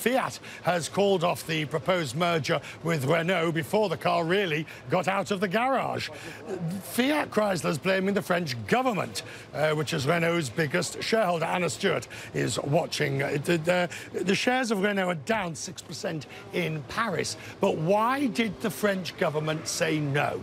Fiat has called off the proposed merger with Renault before the car really got out of the garage. Fiat Chrysler is blaming the French government, uh, which is Renault's biggest shareholder. Anna Stewart is watching. The, the, the shares of Renault are down 6% in Paris. But why did the French government say no?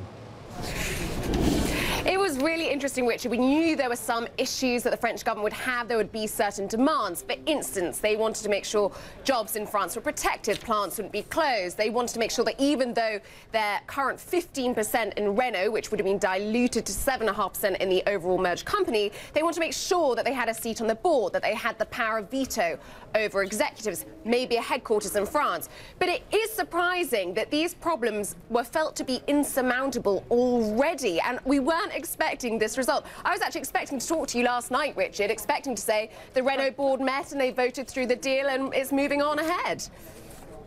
Really interesting, Richard. We knew there were some issues that the French government would have. There would be certain demands. For instance, they wanted to make sure jobs in France were protected, plants wouldn't be closed. They wanted to make sure that even though their current 15% in Renault, which would have been diluted to 7.5% in the overall merged company, they wanted to make sure that they had a seat on the board, that they had the power of veto over executives, maybe a headquarters in France. But it is surprising that these problems were felt to be insurmountable already, and we weren't expecting this result. I was actually expecting to talk to you last night, Richard, expecting to say the Renault board met and they voted through the deal and it's moving on ahead.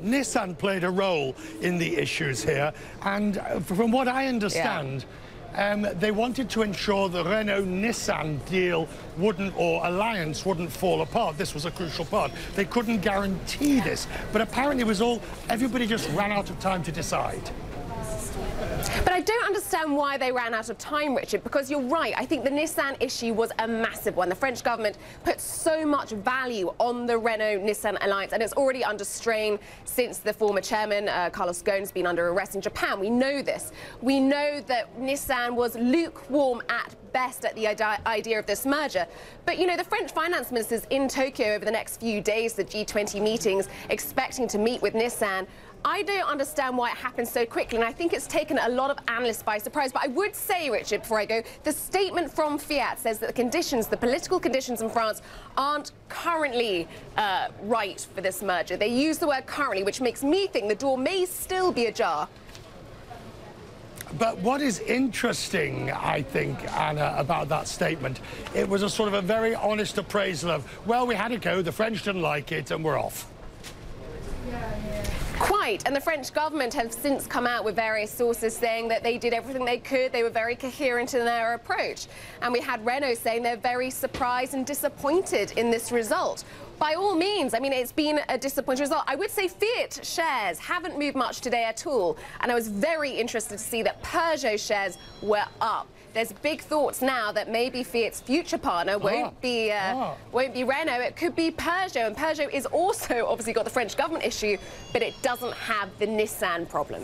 Nissan played a role in the issues here, and uh, from what I understand, yeah. um, they wanted to ensure the Renault-Nissan deal wouldn't, or alliance wouldn't fall apart. This was a crucial part. They couldn't guarantee this, but apparently it was all, everybody just ran out of time to decide. But I don't understand why they ran out of time, Richard, because you're right. I think the Nissan issue was a massive one. The French government put so much value on the Renault-Nissan alliance, and it's already under strain since the former chairman, uh, Carlos Ghosn, has been under arrest in Japan. We know this. We know that Nissan was lukewarm at best at the idea of this merger. But, you know, the French finance ministers in Tokyo over the next few days, the G20 meetings, expecting to meet with Nissan, I don't understand why it happened so quickly, and I think it's taken a lot of analysts by surprise. But I would say, Richard, before I go, the statement from Fiat says that the conditions, the political conditions in France, aren't currently uh, right for this merger. They use the word currently, which makes me think the door may still be ajar. But what is interesting, I think, Anna, about that statement, it was a sort of a very honest appraisal of, well, we had a go, the French didn't like it, and we're off. Quite, and the French government have since come out with various sources saying that they did everything they could, they were very coherent in their approach. And we had Renault saying they're very surprised and disappointed in this result. By all means, I mean, it's been a disappointing result. I would say Fiat shares haven't moved much today at all, and I was very interested to see that Peugeot shares were up. There's big thoughts now that maybe Fiat's future partner won't ah. be uh, ah. won't be Renault. It could be Peugeot, and Peugeot is also obviously got the French government issue, but it doesn't have the Nissan problem.